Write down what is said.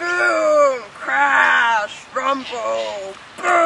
Boom! Crash! Rumble! Boom!